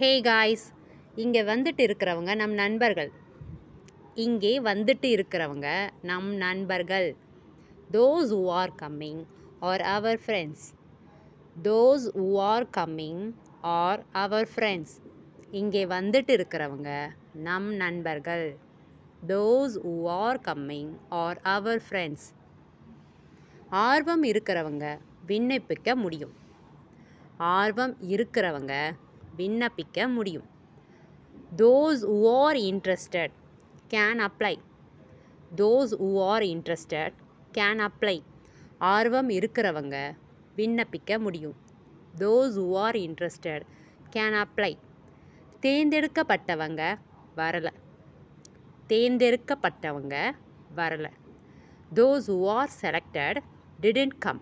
Hey guys இங்கே வந்துட்டு இருக்கிறவங்க நம் நண்பர்கள். இங்கே வந்துட்டு இருக்கிறவங்க நம் நண்பர்கள். Those who are coming are our friends those who are coming are our friends இங்கே வந்துட்டு இருக்கிறவங்க நம் நண்பர்கள். Those who are coming are our friends ஆர்வம் இருக்கிறவங்க விண்ணப்பிக்க முடியும். ஆர்வம் இருக்கிறவங்க விண்ணப்பிக்க முடியும். Those who are interested can apply those who are interested can apply ஆர்வம் இருக்கிறவங்க விண்ணப்பிக்க முடியும். Those who are interested can apply தேர்ந்தெடுக்கப்பட்டவங்க வரலை. தேர்ந்தெடுக்கப்பட்டவங்க வரலை. Those who are selected didn't come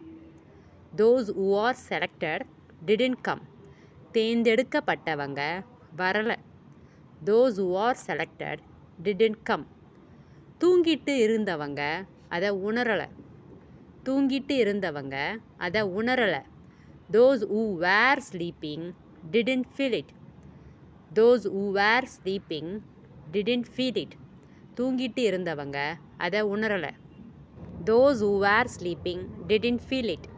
those who are selected didn't come தேர்ந்தெடுக்கப்பட்டவங்க வரலை. Those who are selected didn't come தூங்கிட்டு இருந்தவங்க அதை உணரலை. தூங்கிட்டு இருந்தவங்க அதை உணரலை. Those who were sleeping didn't feel it those who were sleeping didn't feel it தூங்கிட்டு இருந்தவங்க அதை உணரலை. Those who were sleeping didn't feel it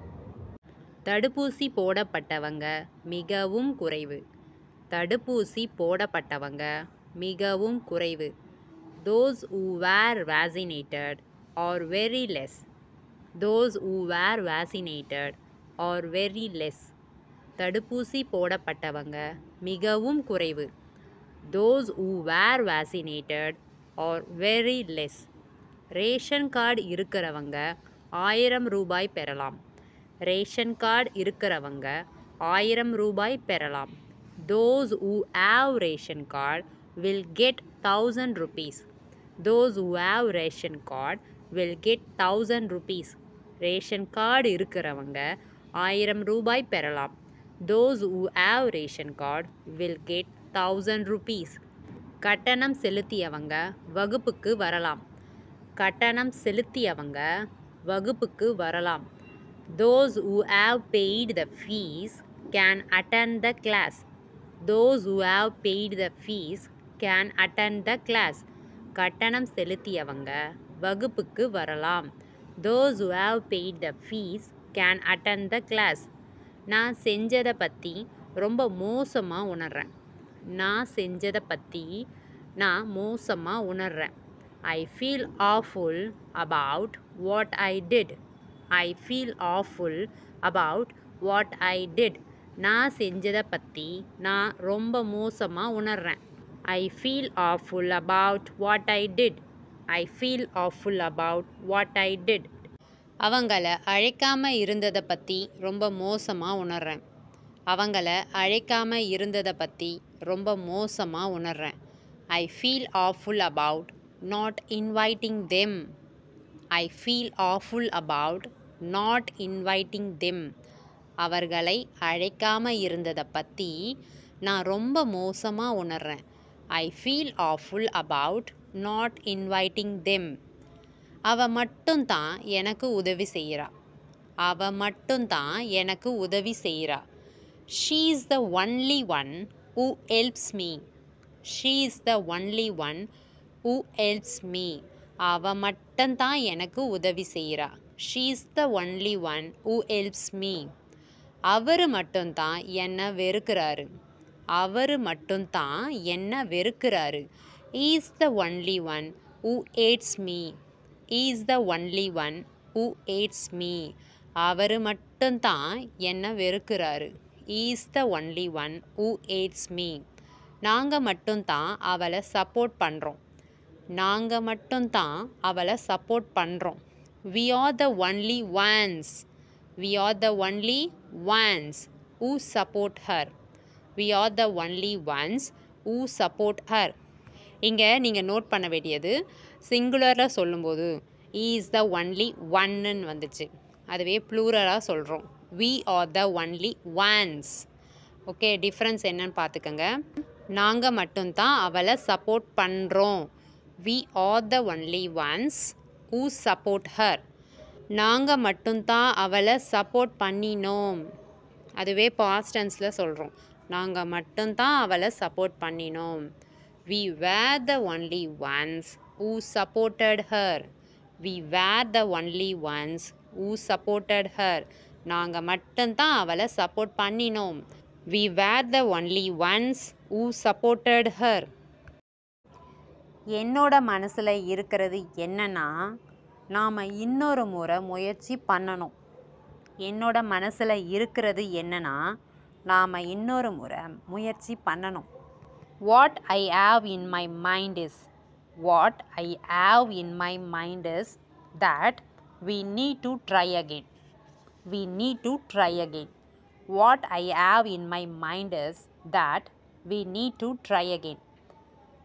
தடுப்பூசி போடப்பட்டவங்க மிகவும் குறைவு. தடுப்பூசி போடப்பட்டவங்க மிகவும் குறைவு. Those who were vaccinated are very less those who were vaccinated are very less தடுப்பூசி போடப்பட்டவங்க மிகவும் குறைவு. Those who were vaccinated are very less ration card இருக்கிறவங்க ஆயிரம் ரூபாய் பெறலாம். ரேஷன் கார்டு இருக்கிறவங்க ஆயிரம் ரூபாய் பெறலாம். Those who have ration card will get thousand rupees those who have ration card will get thousand rupees ration card இருக்கிறவங்க ஆயிரம் ரூபாய் பெறலாம். Those who have ration card will get thousand rupees கட்டணம் செலுத்தியவங்க வகுப்புக்கு வரலாம். கட்டணம் செலுத்தியவங்க வகுப்புக்கு வரலாம். Those who have paid the fees can attend the class. Those who have paid the fees can attend the class. கட்டணம் செலுத்தியவங்க வகுப்புக்கு வரலாம். Those who have paid the fees can attend the class நான் செஞ்சதை பற்றி ரொம்ப மோசமாக உணர்றேன். நான் செஞ்சதை பற்றி நான் மோசமாக உணர்றேன். I feel awful about what I did I feel awful about what I did நான் செஞ்சதை பற்றி நான் ரொம்ப மோசமாக உணர்றேன். I feel awful about what I did I feel awful about what I did அவங்கள அழைக்காமல் இருந்ததை பற்றி ரொம்ப மோசமாக உணர்றேன். அவங்கள அழைக்காமல் இருந்ததை பற்றி ரொம்ப மோசமாக உணர்றேன். I feel awful about not inviting them I feel awful about not inviting them அவர்களை அழைக்காமல் இருந்ததை பற்றி நான் ரொம்ப மோசமாக உணர்றேன். I feel awful about not inviting them அவ மட்டும்தான் எனக்கு உதவி செய்கிறா அவ மட்டும்தான் எனக்கு உதவி செய்கிறா she is the only one who helps me she is the only one who helps me அவ மட்டும்தான் எனக்கு உதவி செய்கிறா she is the only one who helps me அவர் மட்டும்தான் என்னை வெறுக்கிறாரு. அவர் மட்டும்தான் என்னை வெறுக்கிறாரு. He's the only one who hates me he's the only one who hates me அவர் மட்டும்தான் என்னை வெறுக்கிறாரு. He's the only one who hates me நாங்கள் மட்டும்தான் அவளை சப்போர்ட் பண்ணுறோம் நாங்கள் மட்டும்தான் அவளை சப்போர்ட் பண்ணுறோம் we are the only ones we are the only ones who support her we are the only ones who support her இங்கே நீங்கள் நோட் பண்ண வேண்டியது சிங்குலரில் சொல்லும்போது இஸ் த ஒன்லி ஒன்னுன்னு வந்துச்சு. அதுவே ப்ளூரலாக சொல்கிறோம் we are the only ones okay difference என்னன்னு பார்த்துக்கோங்க. நாங்கள் மட்டும்தான் அவளை சப்போர்ட் பண்ணுறோம் we are the only ones who support her. நாங்கள் மட்டும்தான் அவளை சப்போர்ட் பண்ணினோம். அதுவே பாஸ்டன்ஸில் சொல்கிறோம் நாங்கள் மட்டும்தான் அவளை சப்போர்ட் பண்ணினோம். We were the only ones who supported her we were the only ones who supported her நாங்கள் மட்டும்தான் அவளை சப்போர்ட் பண்ணினோம். We were the only ones who supported her என்னோட மனசில் இருக்கிறது என்னன்னா நாம் இன்னொரு முறை முயற்சி பண்ணணும். என்னோட மனசில் இருக்கிறது என்னன்னா நாம் இன்னொரு முறை முயற்சி பண்ணணும். What I have in my mind is what I have in my mind is that we need to try again we need to try again what I have in my mind is that we need to try again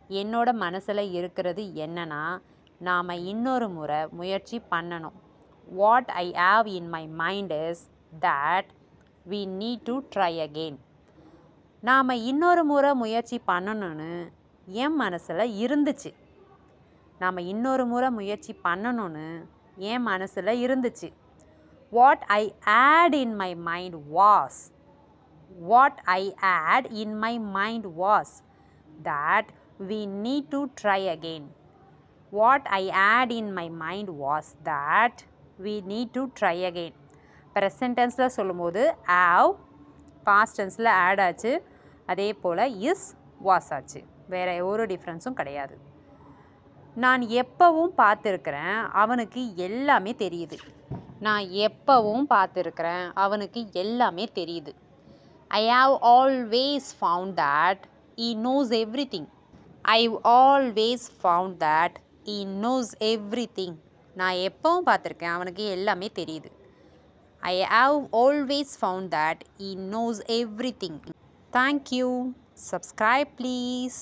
என்னோட மனசில் இருக்கிறது என்னன்னா நாம் இன்னொரு முறை முயற்சி பண்ணணும். What I have in my mind is that we need to try again நாம் இன்னொரு முறை முயற்சி பண்ணணும்னு என் மனசில் இருந்துச்சு. நாம் இன்னொரு முறை முயற்சி பண்ணணும்னு என் மனசில் இருந்துச்சு. What I had in my mind was what I had in my mind was that we need to try again. What I had in my mind was that we need to try again. Present டென்ஸில் சொல்லும்போது ஆவ் past டென்ஸில் add ஆச்சு. அதே போல் is was ஆச்சு. வேறு ஒரு டிஃப்ரென்ஸும் கிடையாது. நான் எப்பவும் பார்த்துருக்குறேன் அவனுக்கு எல்லாமே தெரியுது. நான் எப்பவும் பார்த்துருக்குறேன் அவனுக்கு எல்லாமே தெரியுது. I have always found that he knows everything I always found that he knows everything நான் எப்பவும் பார்த்துருக்கேன். அவனுக்கு எல்லாமே தெரியுது. I have always found that he knows everything thank you subscribe please